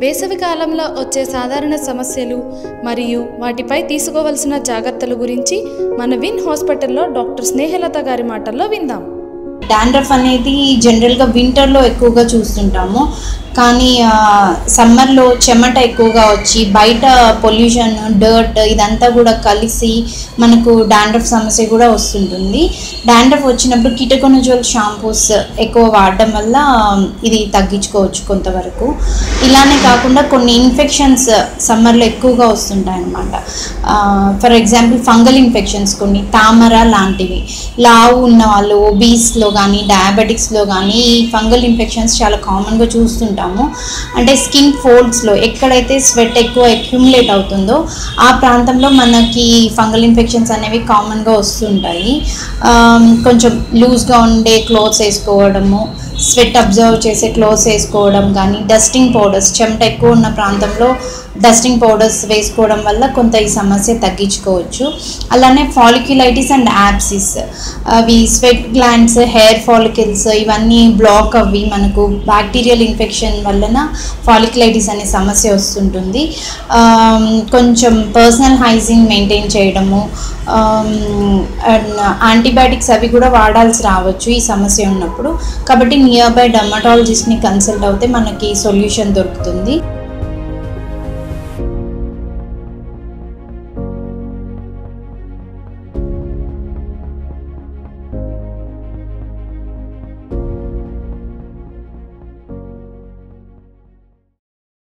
వేసవి కాలంలో వచ్చే సాధారణ సమస్యలు మరియు వాటిపై తీసుకోవలసిన జాగ్రత్తల గురించి మన విన్ హాస్పిటల్లో డాక్టర్ స్నేహలత గారి మాటల్లో విందాం. డాండ్రఫ్ అనేది జనరల్గా వింటర్లో ఎక్కువగా చూస్తుంటాము. కానీ సమ్మర్లో చెమట ఎక్కువగా వచ్చి బయట పొల్యూషన్ డర్ట్ ఇదంతా కూడా కలిసి మనకు డాండ్రఫ్ సమస్య కూడా వస్తుంటుంది. డాండ్రఫ్ వచ్చినప్పుడు కిటకొనజోల్ షాంపూస్ ఎక్కువ వాడడం వల్ల ఇది తగ్గించుకోవచ్చు కొంతవరకు. ఇలానే కాకుండా కొన్ని ఇన్ఫెక్షన్స్ సమ్మర్లో ఎక్కువగా వస్తుంటాయి అన్నమాట ఫర్ ఎగ్జాంపుల్ ఫంగల్ ఇన్ఫెక్షన్స్ కొన్ని తామర లాంటివి. లావు ఉన్న వాళ్ళు ఒబీస్లో కానీ డయాబెటిక్స్లో కానీ ఈ ఫంగల్ ఇన్ఫెక్షన్స్ చాలా కామన్గా చూస్తుంటారు. ఉంటాము అంటే స్కిన్ ఫోల్డ్స్లో ఎక్కడైతే స్వెట్ ఎక్కువ అక్యుములేట్ అవుతుందో ఆ ప్రాంతంలో మనకి ఫంగల్ ఇన్ఫెక్షన్స్ అనేవి కామన్గా వస్తుంటాయి. కొంచెం లూజ్గా ఉండే క్లోత్స్ వేసుకోవడము స్వెట్ అబ్జర్వ్ చేసే క్లోత్స్ వేసుకోవడం కానీ డస్టింగ్ పౌడర్స్ చెమట ఎక్కువ ఉన్న ప్రాంతంలో డస్టింగ్ పౌడర్స్ వేసుకోవడం వల్ల కొంత ఈ సమస్య తగ్గించుకోవచ్చు. అలానే ఫాలిక్యులైటిస్ అండ్ యాప్సిస్ అవి స్వెట్ గ్లాండ్స్ హెయిర్ ఫాలికల్స్ ఇవన్నీ బ్లాక్ అవి మనకు బ్యాక్టీరియల్ ఇన్ఫెక్షన్ వలన ఫాలిక్యులైటిస్ అనే సమస్య వస్తుంటుంది. కొంచెం పర్సనల్ హైజీన్ మెయింటైన్ చేయడము యాంటీబయాటిక్స్ అవి కూడా వాడాల్సి రావచ్చు ఈ సమస్య ఉన్నప్పుడు. కాబట్టి నియర్ బై డర్మటాలజిస్ట్ని కన్సల్ట్ అవుతే మనకి సొల్యూషన్ దొరుకుతుంది.